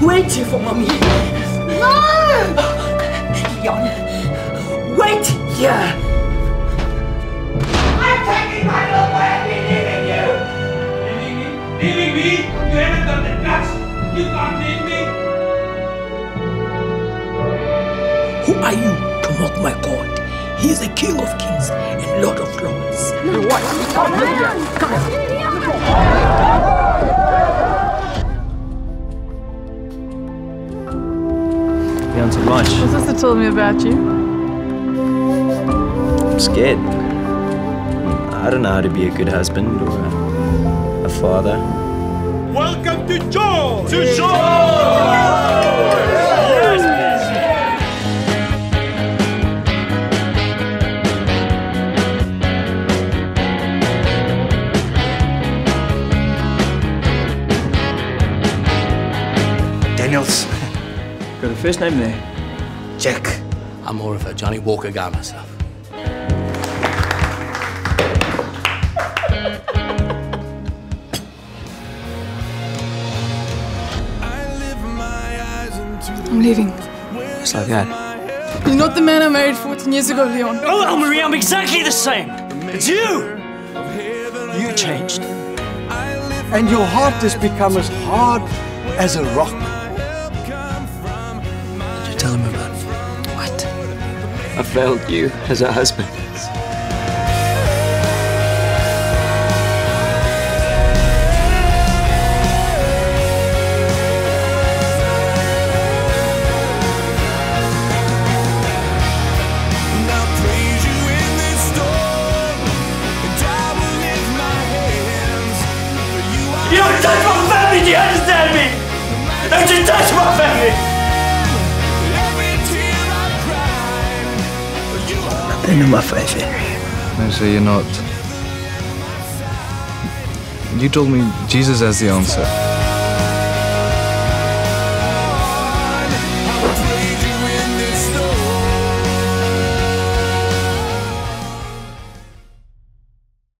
waiting for mommy. No! Leon, wait here. I'm taking my little boy and leaving you! Leaving me? Leaving me? You haven't got the guts! You can't leave me! Who are you to mock my God? He is the King of Kings and Lord of Lords. Come here! Come here! You on to lunch? What's this to tell me about you? I'm scared. I don't know how to be a good husband or a, a father. Welcome to Joe! To Joe! Daniels. Got a first name there. Jack. I'm more of a Johnnie Walker guy myself. I'm leaving. Just like that. You're not the man I married 14 years ago, Leon. Oh, oh Elmarie, I'm exactly the same. It's you. You changed. and your heart has become as hard as a rock. Did you tell him about what? I failed you as a husband. You don't touch my family. Do you understand me? Don't you touch Nothing in my Henry. No, so you're not. You told me Jesus has the answer.